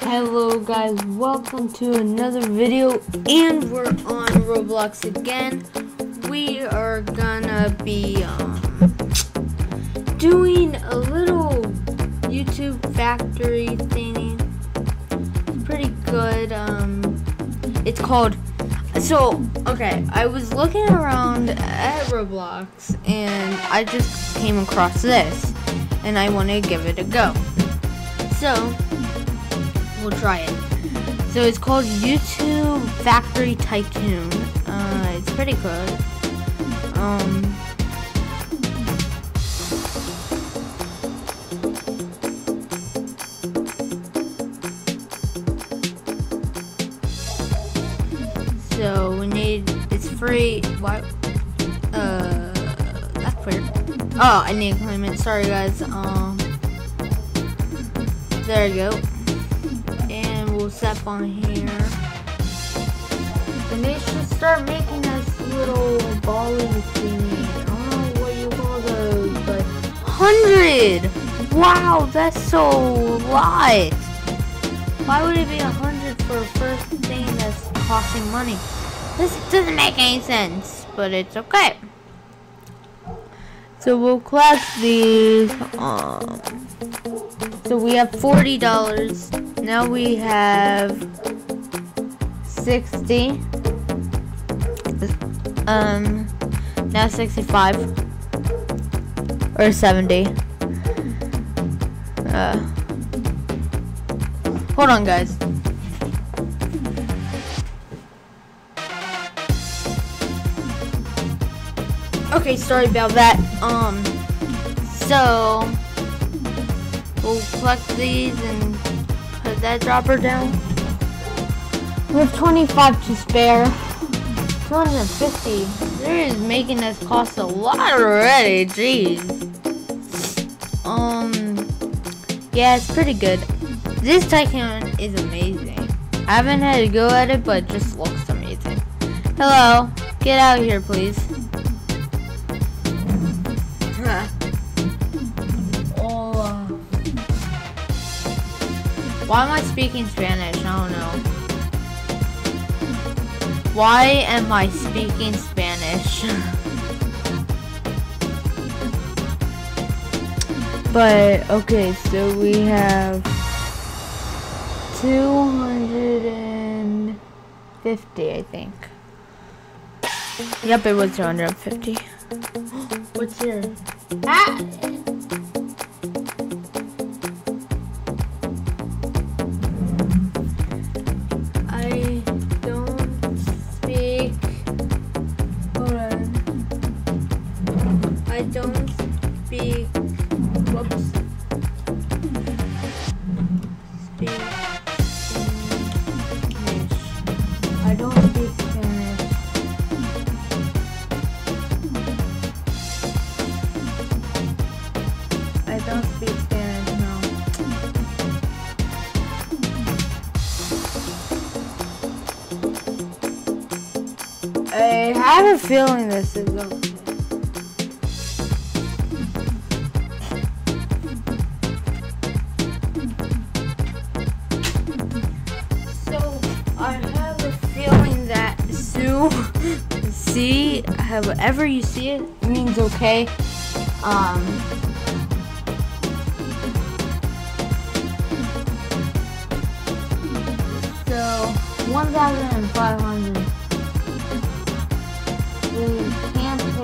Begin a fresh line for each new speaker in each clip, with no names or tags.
Hello guys, welcome to another video and we're on Roblox again. We are gonna be um, doing a little YouTube factory thingy. Pretty good. Um, it's called so okay, I was looking around at Roblox and I just came across this and I want to give it a go. So, we'll try it. So it's called YouTube Factory Tycoon. Uh, it's pretty good. Um, so we need, it's free, what? Uh, that's weird. Oh, I need a claim. Sorry guys. Um, there you go. We'll step on here. And they should start making us little bally thingy. I don't know what you call those, but hundred. Wow, that's so lot. Why would it be a hundred for a first thing that's costing money? This doesn't make any sense, but it's okay. So we'll collect these. Um, so we have forty dollars. Now we have sixty. Um, now sixty-five or seventy. Uh, hold on, guys. Okay, sorry about that. Um, so we'll collect these and that dropper down. We have 25 to spare. 250. There is making us cost a lot already. Jeez. Um, yeah, it's pretty good. This Tycoon is amazing. I haven't had to go at it, but it just looks amazing. Hello, get out here, please. Why am I speaking Spanish? I don't know. Why am I speaking Spanish? but okay, so we have 250, I think. Yep, it was 250. What's here? Ah! Feeling this is okay. So I have a feeling that Sue, see, however you see it, means okay. Um. So, 1,500.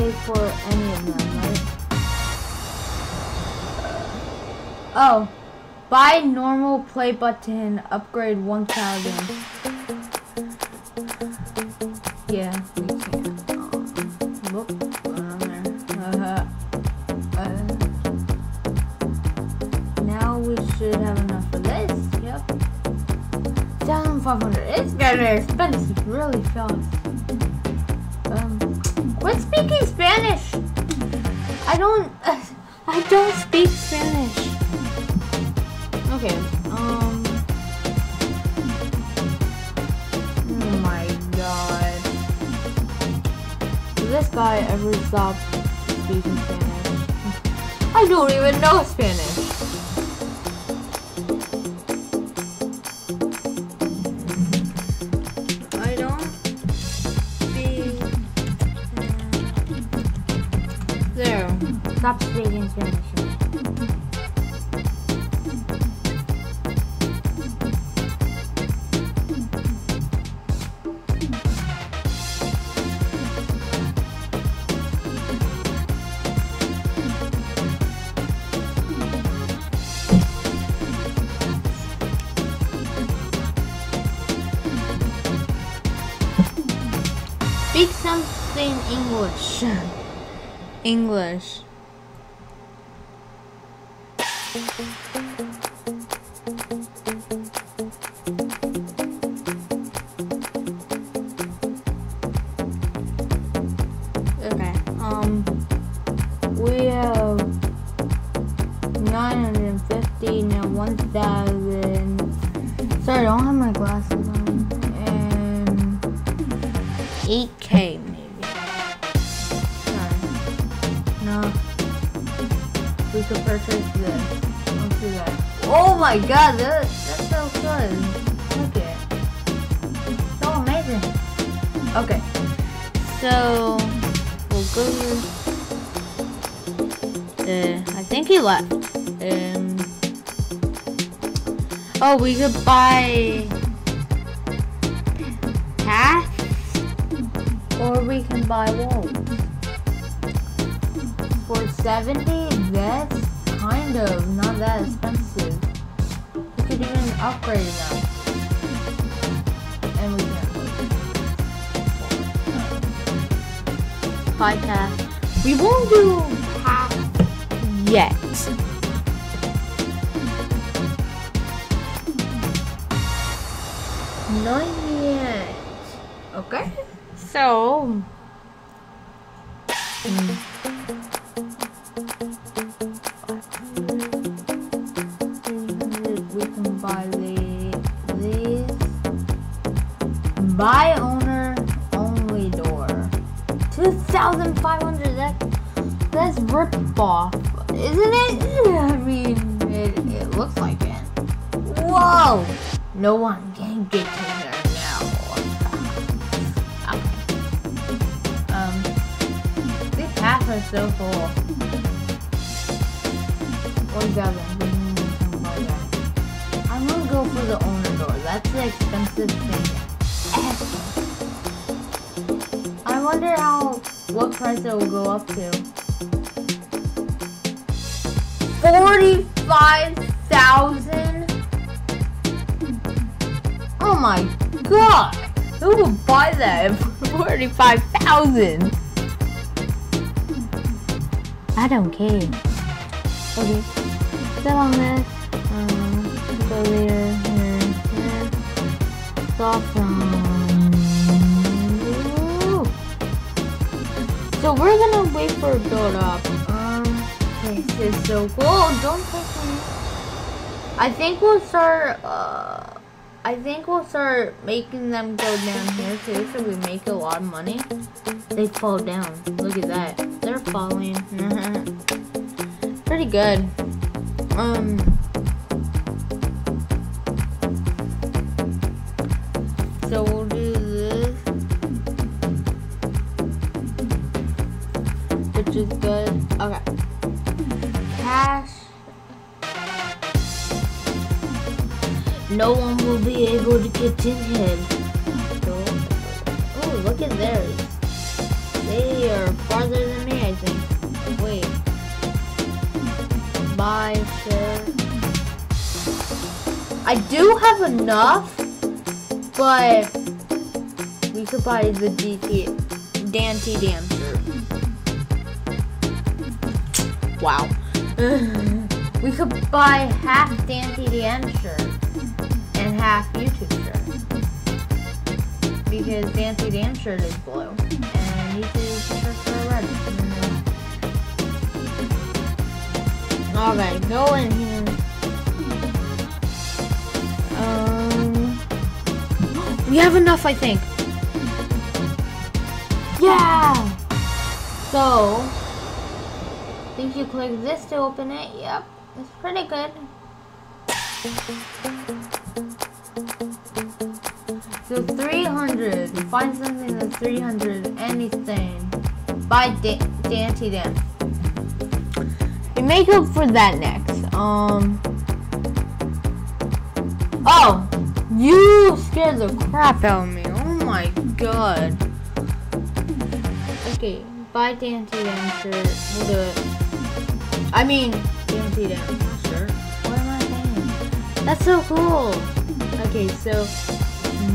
Pay for any of them, right? Oh, buy normal play button, upgrade 1,000. Yeah, we can. Um, whoop, on there. Uh-huh. Uh, now we should have enough for this. Yep. 1,500. It's getting expensive really fast. Quit speaking Spanish. I don't. I don't speak Spanish. Okay. Um. Oh my god. Does this guy ever stop speaking Spanish? I don't even know Spanish. Speaking Spanish. Speak something English. English. Okay. Um, we have 950 now 1,000. Sorry, I don't have my glasses on. And 8k maybe. Sorry. No. We could purchase this. Oh my god, that, that's so good. Look at. So amazing. Okay. So, we'll go Uh, I think he left. Um. Oh, we could buy paths, or we can buy walls. For 70, that's kind of not that expensive. Upgrade them. And we. Buy path. We won't do path yet. Not yet. Okay. So. We off, isn't it? I mean, it, it looks like it. Whoa! No one can get to there now. Okay. Um, these paths are so cool. One thousand. I'm gonna go for the owner door. That's the expensive thing. I wonder how what price it will go up to. Forty-five thousand. Oh my god! Who would buy that for forty-five thousand? I don't care. Okay, sit on this. Um, go there, here, here. Stop. Um, so we're gonna wait for a build up. Is so cool. Don't take me. I think we'll start. Uh, I think we'll start making them go down here too, so we make a lot of money. They fall down. Look at that. They're falling. Pretty good. Um. So we'll No one will be able to get in him. Oh, look at theirs. They are farther than me, I think. Wait. Buy, share. I do have enough, but we could buy the DT Dante Dancer. Wow. we could buy half Dante Dancer half YouTube shirt. Because Dante Dan shirt is blue and YouTube shirts are red. Alright, go in here. Um, we have enough, I think. Yeah. So, I think you click this to open it. Yep, it's pretty good. So 300. Find something that's 300. Anything. Buy da Dante Dan. make go for that next. Um. Oh, you scared the crap out of me. Oh my god. Okay, bye Dancey Dancer. We'll do it. I mean, Dancey Dancer. What am I saying? That's so cool. Okay, so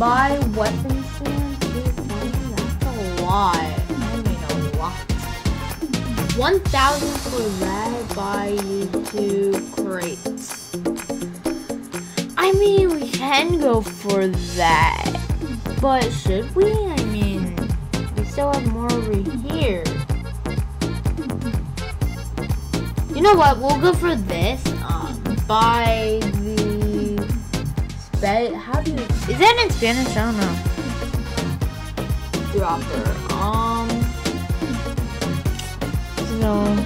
buy weapon stand. That's a lot. I mean a lot. 1,000 for that. Buy you two crates. I mean, we can go for that. But should we? I mean, we still have more over here. You know what? We'll go for this. Um, buy the spe- How do you? Is that in Spanish? I don't know. Dropper. Um. So.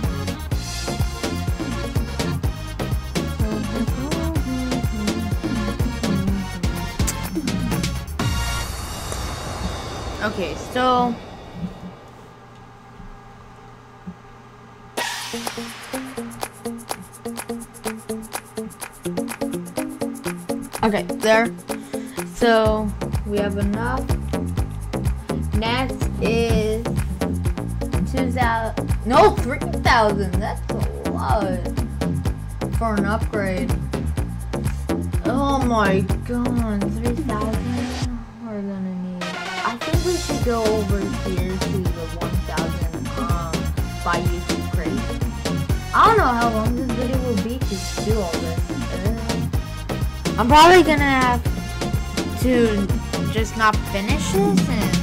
Okay, so Okay, there. So we have enough. Next is two thousand. No, three thousand. That's a lot for an upgrade. Oh my god, three thousand. We're gonna need. I think we should go over here to the one thousand um by YouTube crate. I don't know how long this video will be to do all this. Uh, I'm probably gonna have to just not finish this and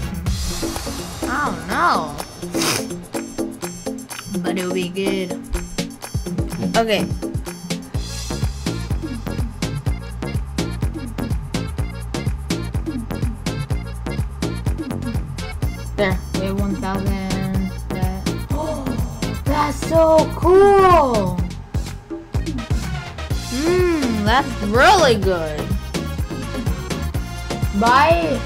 I don't know. But it'll be good. Okay. There, we have 1,000. That. Oh, that's so cool! Mmm, that's really good. Buy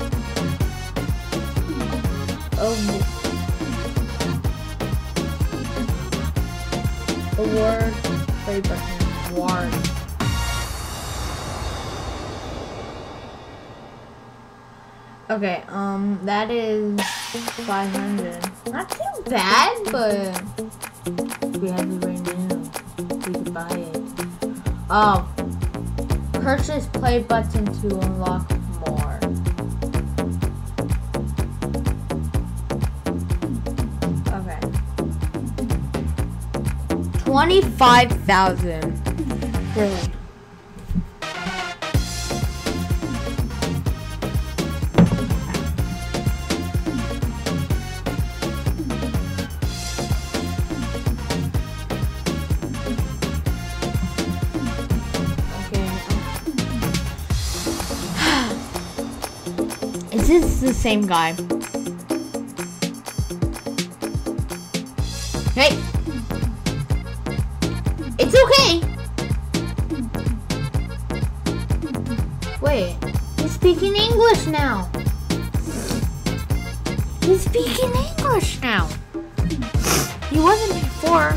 a, a word play button ward. Okay, um, that is 500. Not too bad, but we have it right now. We could buy it. Oh, purchase play button to unlock 25,000. Really? Is this the same guy? Hey! Speaking English now! He's speaking English now! He wasn't before.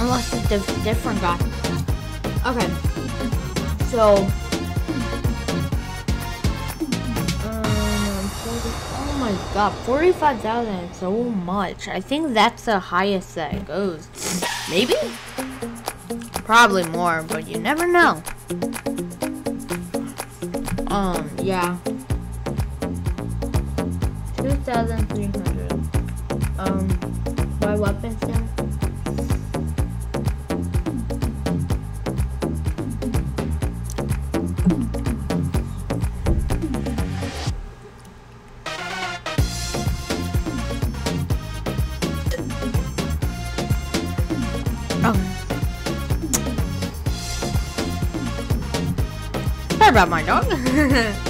Unless it's a different guy. Okay. So. Um, 40 oh my god, 45,000 is so much. I think that's the highest that it goes. Maybe? Probably more, but you never know. Um, yeah. 2,300. Um, buy weapons then? About my dog.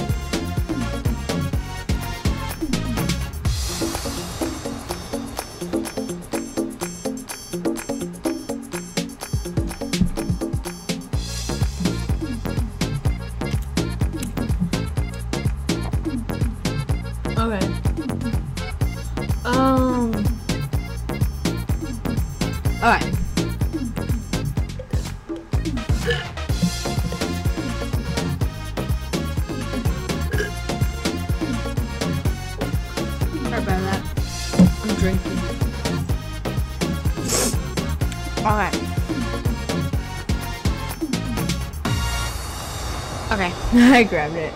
Okay, I grabbed it.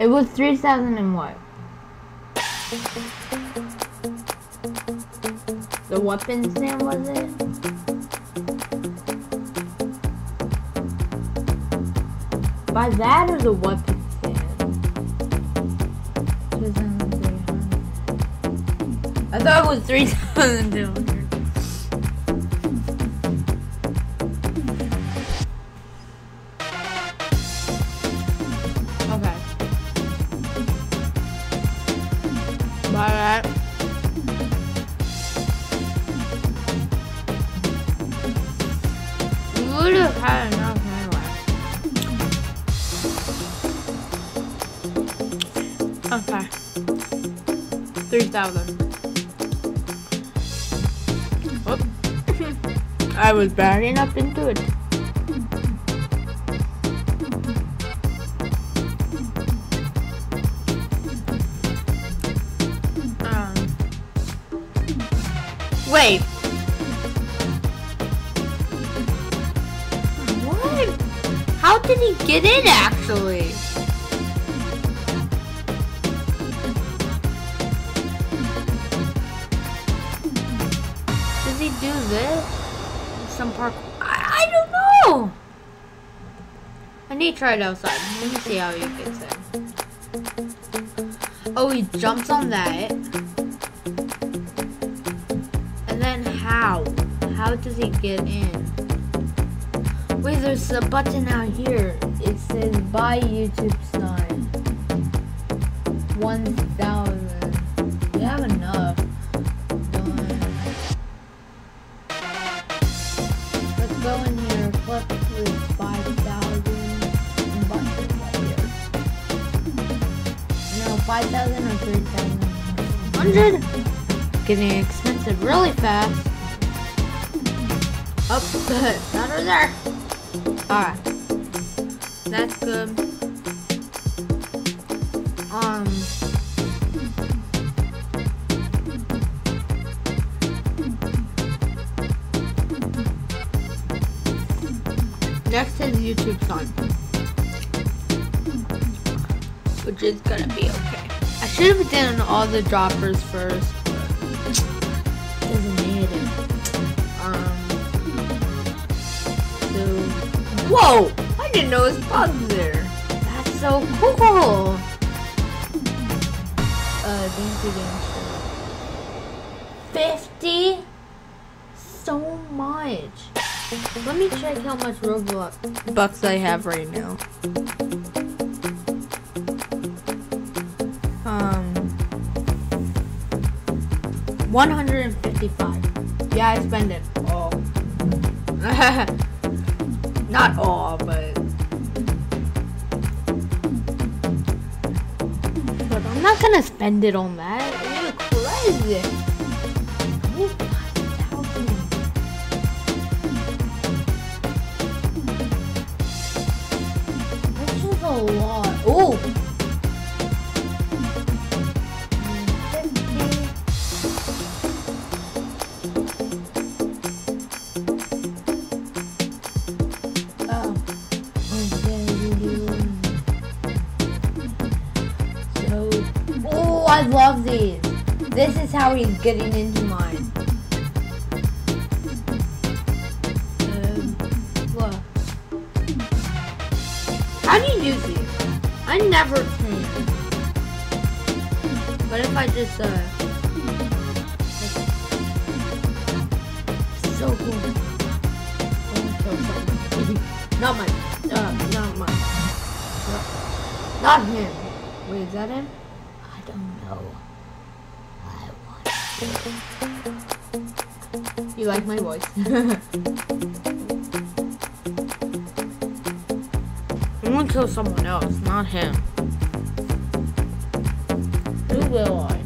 It was 3,000 and what? The weapon stand was it? By that or the weapon stand? I thought it was 3,200. Thousand. I was backing up into it. Um. Wait. What? How did he get in actually? I, I don't know. I need to try it outside. Let me see how he gets in. Oh, he jumps on that. And then how? How does he get in? Wait, there's a button out here. It says buy YouTube 5,000 or 3,000. 100. Getting expensive really fast. Up, good. Not over there. Alright. That's good. Um. Next is YouTube sign. Is gonna be okay. I should have done all the droppers first, doesn't it. Um. So, whoa! I didn't know his bugs there. That's so cool. Uh, thank you, gangster. Fifty. So much. Let me check how much Roblox bucks I have right now. 155. Yeah, I spend it all. Not all, but. But I'm not gonna spend it on that. You're crazy. This is how he's getting into mine. How do you use these? I never can. What if I just, uh... So cool. Not mine. Uh, not mine. No. Not him. Wait, is that him? I don't know. You like my voice. I want to kill someone else, not him. Who will I?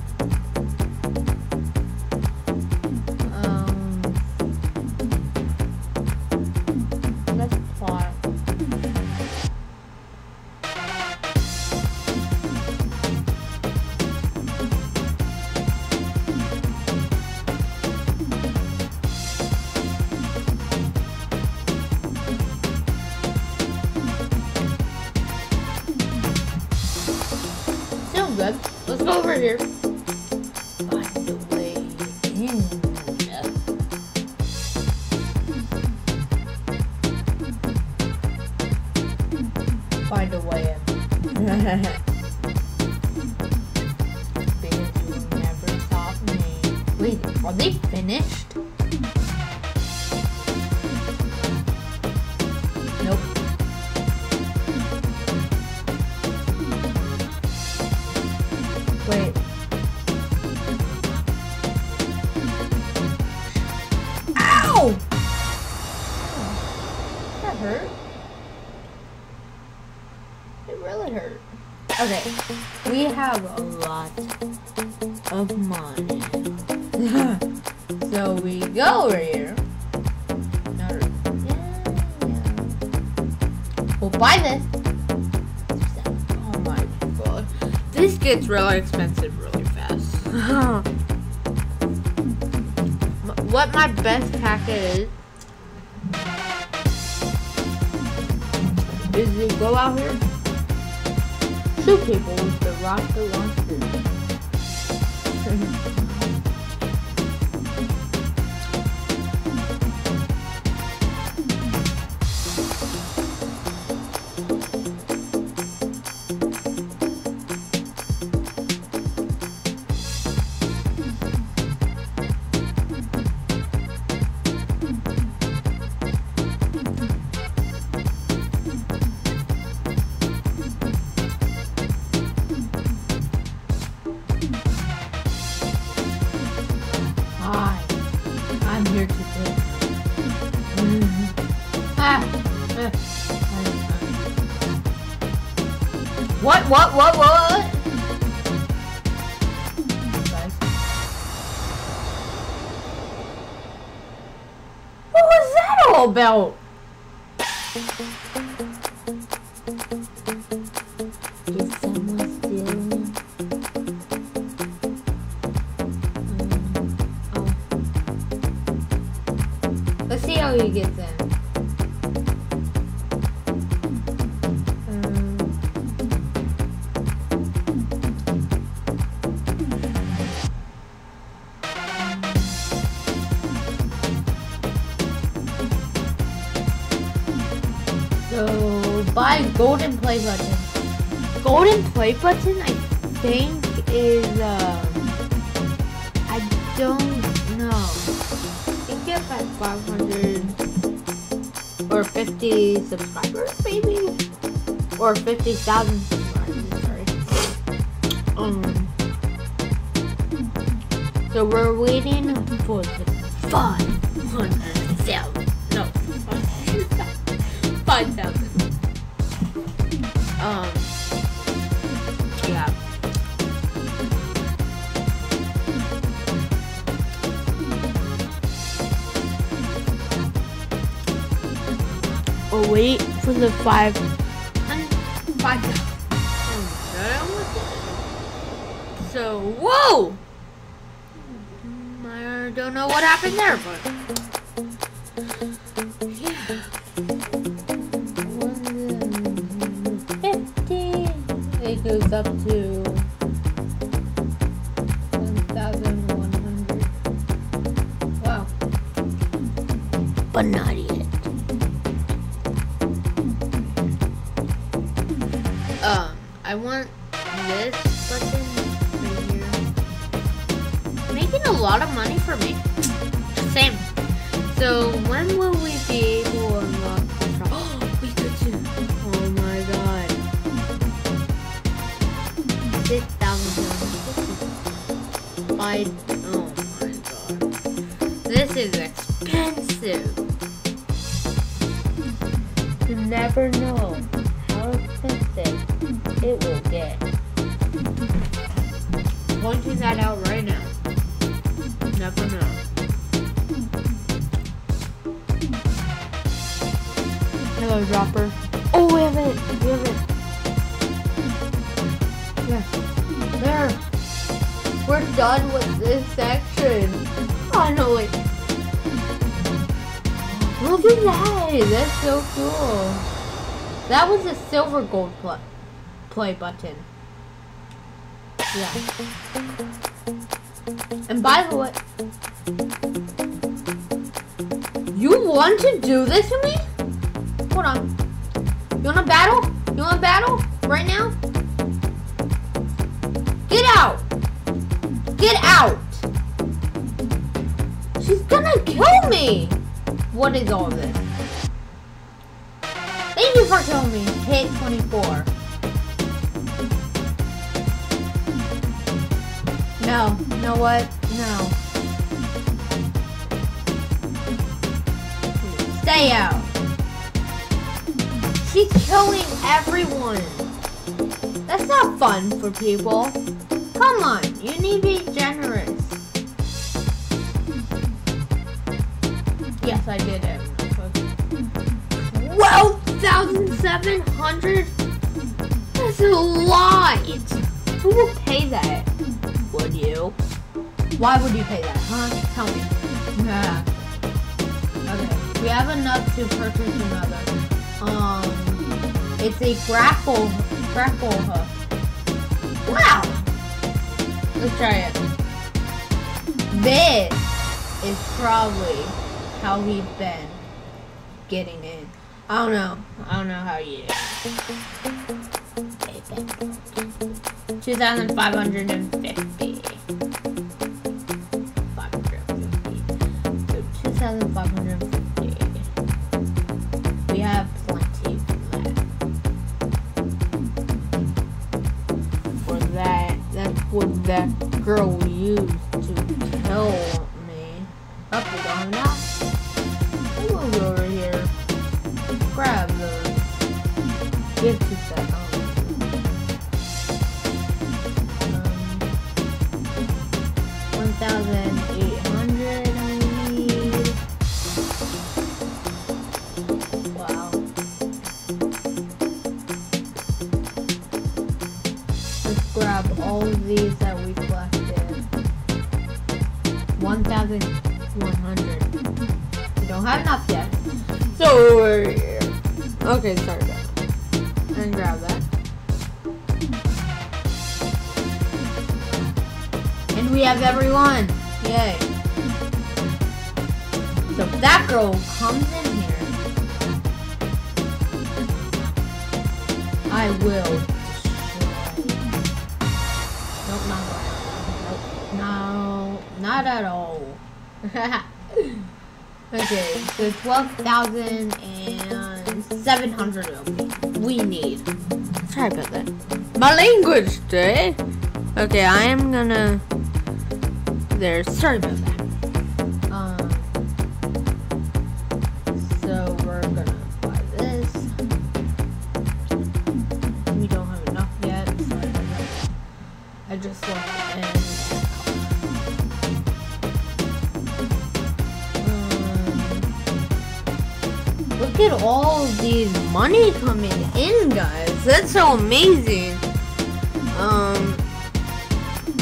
Right Okay, we have a lot of money. so we go over here. We'll buy this. Oh my god. This gets really expensive really fast. what my best packet is is you go out here, shoot people with the rocket launcher. Hi, What? What? What? What? Was that all about? Buy golden play button. Golden play button, I think is um, I don't know. I think get like 500 or 50 subscribers, maybe, or 50,000 subscribers. Sorry. Um. So we're waiting for the 500,000. No, 5,000. Um. Wait for the five. Five. So whoa! I don't know what happened there, but yeah. Fifty. It goes up to Hello, dropper. Oh, we have it. We have it. Yeah. There. We're done with this section. Oh, no, wait. Look at that. That's so cool. That was a silver gold pl play button. Yeah. And by the way, you want to do this to me? Hold on. You want to battle? You want to battle right now? Get out! Get out! She's gonna kill me! What is all this? Thank you for killing me. Hit 24. No. You know what? No. Stay out. She's killing everyone. That's not fun for people. Come on, you need to be generous. Yes, I did it. 12,700? That's a lot. Who will pay that? Would you? Why would you pay that, huh? Tell me. Nah. Okay, we have enough to purchase another. Um, it's a grapple, grapple hook. Wow! Let's try it. This is probably how he's been getting in. I don't know. I don't know how he is. 2,550. And we have everyone. Yay. So if that girl comes in here, I will. Nope, not. Nope. No, not at all. okay, so 12,700 of we need. Sorry about that. My language day. Okay, I am gonna. There. Sorry about that. Um. So we're gonna this. We don't have enough yet. I just it in. Um, Look at all these money coming in, guys. That's so amazing. Um,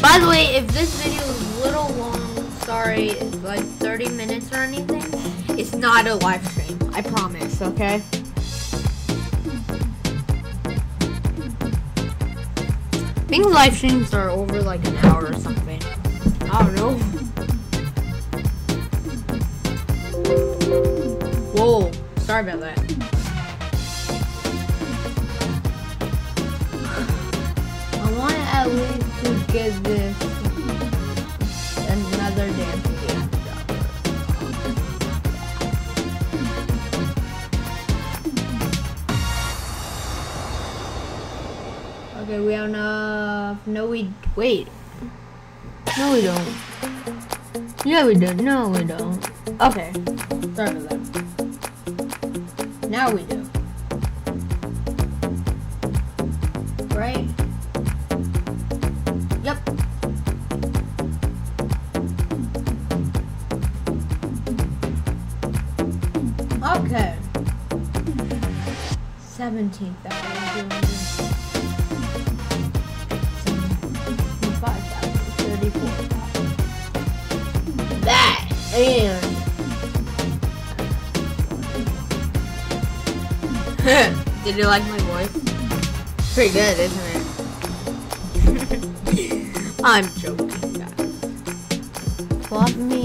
by the way, if this video sorry, it's like 30 minutes or anything, it's not a live stream. I promise, okay? I think live streams are over like an hour or something. I don't know. Whoa, sorry about that. I want at least to get this No, we wait. No, we don't. Yeah, we do. No, we don't. Okay. Sorry about that. Now we do. Right? Yep. Okay. 17,000. And. Did you like my voice? Pretty good, isn't it? I'm joking, guys. Let me